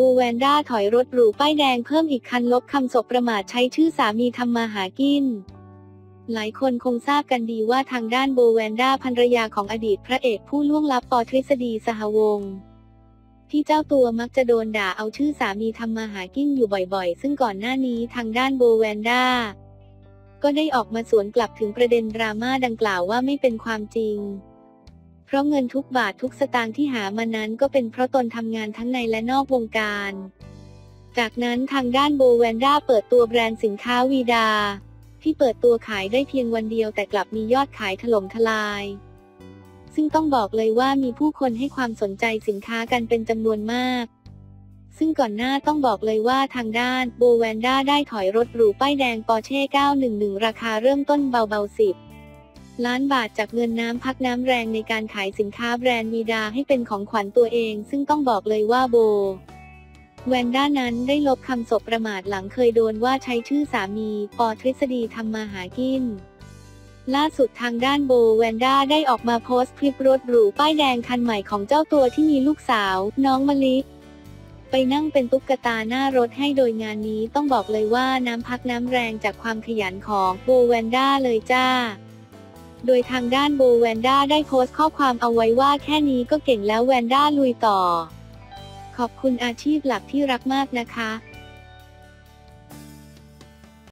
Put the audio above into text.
บูแวนด้าถอยรถหรูป้ายแดงเพิ่มอีกคันลบคำศพประมาทใช้ชื่อสามีทำมาหากิน หลายคนคงทราบกันดีว่าทางด้านโบแวนด้าภรรยาของอดีตพระเอกผู้ล่วงลับปอทฤษฎีสหวงศ์ที่เจ้าตัวมักจะโดนด่าเอาชื่อสามีทำมาหากินอยู่บ่อยๆ ซึ่งก่อนหน้านี้ทางด้านโบแวนด้าก็ได้ออกมาสวนกลับถึงประเด็นดราม่าดังกล่าวว่าไม่เป็นความจริง เพราะเงินทุกบาททุกสตางค์ที่หามานั้นก็เป็นเพราะตนทำงานทั้งในและนอกวงการ จากนั้นทางด้านโบแวนด้าเปิดตัวแบรนด์สินค้าวีดา ที่เปิดตัวขายได้เพียงวันเดียวแต่กลับมียอดขายถล่มทลาย ซึ่งต้องบอกเลยว่ามีผู้คนให้ความสนใจสินค้ากันเป็นจำนวนมากซึ่งก่อนหน้าต้องบอกเลยว่าทางด้านโบแวนด้าได้ถอยรถหรูป้ายแดงปอร์เช่ 911 ราคาเริ่มต้นเบาๆ 10 ล้านบาทจากเงินน้ำพักน้ำแรงในการขายสินค้าแบรนด์วีดาให้เป็นของขวัญตัวเอง ซึ่งต้องบอกเลยว่าโบ แวนด้านั้นได้ลบคำศพประมาทหลังเคยโดนว่าใช้ชื่อสามี ปอทฤษฎีทำมาหากิน ล่าสุดทางด้านโบแวนด้าได้ออกมาโพสต์คลิปรถหรูป้ายแดงคันใหม่ของเจ้าตัวที่มีลูกสาว น้องมะลิไปนั่งเป็นตุ๊กตาหน้ารถให้โดยงานนี้ต้องบอกเลยว่าน้ำพักน้ำแรงจากความขยันของโบแวนด้าเลยจ้า โดยทางด้านโบแวนด้าได้โพสต์ข้อความเอาไว้ว่าแค่นี้ก็เก่งแล้วแวนด้าลุยต่อ ขอบคุณอาชีพหลักที่รักมากนะคะ